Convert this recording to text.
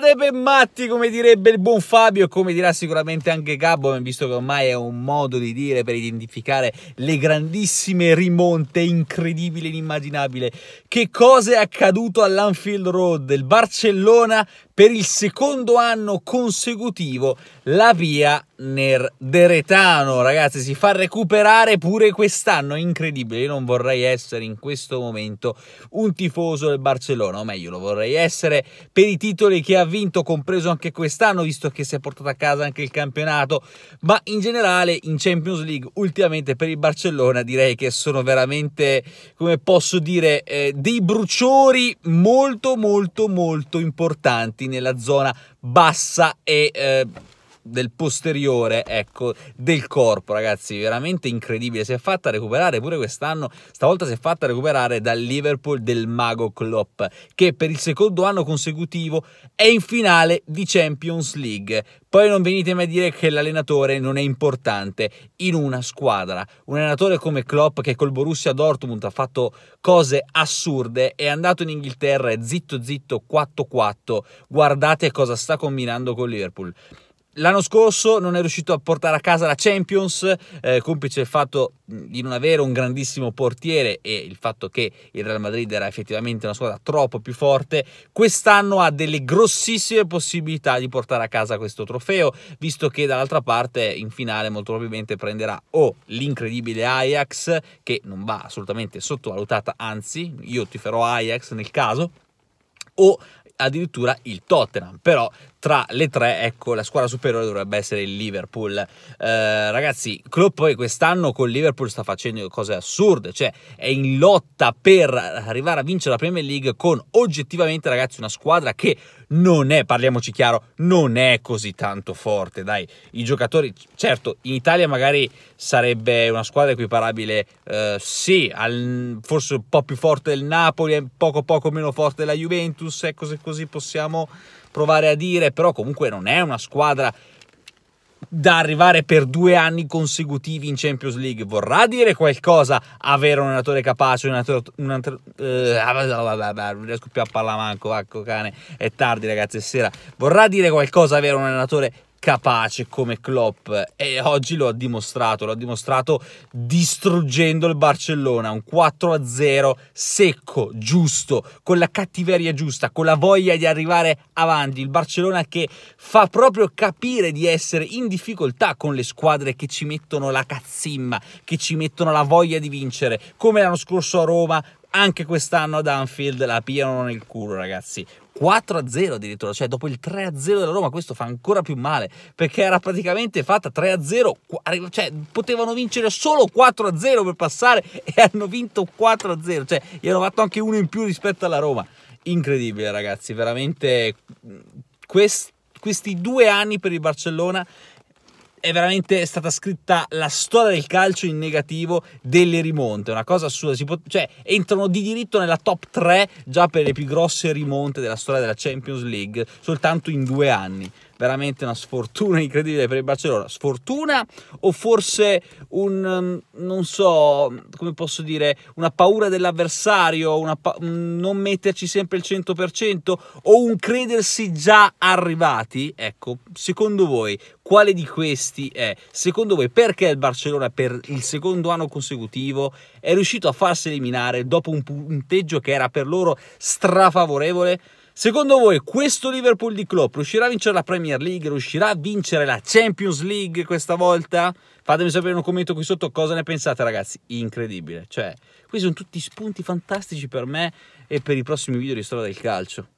Fate per matti, come direbbe il buon Fabio, e come dirà sicuramente anche Gabbo, visto che ormai è un modo di dire per identificare le grandissime rimonte incredibili e inimmaginabili. Che cosa è accaduto all'Anfield Road? Il Barcellona per il secondo anno consecutivo la via Nerderetano, ragazzi, si fa recuperare pure quest'anno, incredibile. Io non vorrei essere in questo momento un tifoso del Barcellona, o meglio, lo vorrei essere per i titoli che ha vinto, compreso anche quest'anno, visto che si è portato a casa anche il campionato, ma in generale in Champions League ultimamente per il Barcellona direi che sono veramente, come posso dire, eh, dei bruciori molto molto molto importanti nella zona bassa e eh, del posteriore, ecco, del corpo, ragazzi, veramente incredibile. Si è fatta recuperare pure quest'anno, stavolta si è fatta recuperare dal Liverpool del mago Klopp, che per il secondo anno consecutivo è in finale di Champions League. Poi non venitemi a dire che l'allenatore non è importante in una squadra. Un allenatore come Klopp che col Borussia Dortmund ha fatto cose assurde, è andato in Inghilterra e zitto zitto 4-4. Guardate cosa sta combinando con Liverpool. L'anno scorso non è riuscito a portare a casa la Champions, eh, complice il fatto di non avere un grandissimo portiere e il fatto che il Real Madrid era effettivamente una squadra troppo più forte. Quest'anno ha delle grossissime possibilità di portare a casa questo trofeo, visto che dall'altra parte in finale molto probabilmente prenderà o l'incredibile Ajax, che non va assolutamente sottovalutata, anzi io ti farò Ajax nel caso, o addirittura il Tottenham, però tra le tre, ecco, la squadra superiore dovrebbe essere il Liverpool. Eh, ragazzi, Klopp poi quest'anno con Liverpool sta facendo cose assurde, cioè è in lotta per arrivare a vincere la Premier League con oggettivamente, ragazzi, una squadra che non è, parliamoci chiaro, non è così tanto forte, dai. I giocatori, certo, in Italia magari sarebbe una squadra equiparabile, eh, sì, al, forse un po' più forte del Napoli, e poco poco meno forte della Juventus, ecco se così possiamo provare a dire, però comunque non è una squadra da arrivare per due anni consecutivi in Champions League. Vorrà dire qualcosa avere un allenatore capace, un allenatore... Un allenatore uh, non riesco più a parlare manco, ecco cane, è tardi ragazzi, è sera. Vorrà dire qualcosa avere un allenatore capace come Klopp e oggi lo ha dimostrato, lo ha dimostrato distruggendo il Barcellona, un 4-0 secco, giusto, con la cattiveria giusta, con la voglia di arrivare avanti, il Barcellona che fa proprio capire di essere in difficoltà con le squadre che ci mettono la cazzimma, che ci mettono la voglia di vincere, come l'anno scorso a Roma, anche quest'anno ad Anfield la piano nel culo, ragazzi. 4-0 addirittura, cioè dopo il 3-0 della Roma questo fa ancora più male, perché era praticamente fatta 3-0, cioè potevano vincere solo 4-0 per passare e hanno vinto 4-0, cioè gli hanno fatto anche uno in più rispetto alla Roma. Incredibile ragazzi, veramente quest, questi due anni per il Barcellona è veramente stata scritta la storia del calcio in negativo delle rimonte, una cosa assurda, può, cioè entrano di diritto nella top 3 già per le più grosse rimonte della storia della Champions League soltanto in due anni veramente una sfortuna incredibile per il Barcellona. Sfortuna o forse un, um, non so, come posso dire, una paura dell'avversario, pa- non metterci sempre il 100% o un credersi già arrivati? Ecco, secondo voi quale di questi è? Secondo voi perché il Barcellona per il secondo anno consecutivo è riuscito a farsi eliminare dopo un punteggio che era per loro strafavorevole? Secondo voi questo Liverpool di Klopp riuscirà a vincere la Premier League? Riuscirà a vincere la Champions League questa volta? Fatemi sapere in un commento qui sotto cosa ne pensate ragazzi, incredibile. Cioè, questi sono tutti spunti fantastici per me e per i prossimi video di storia del calcio.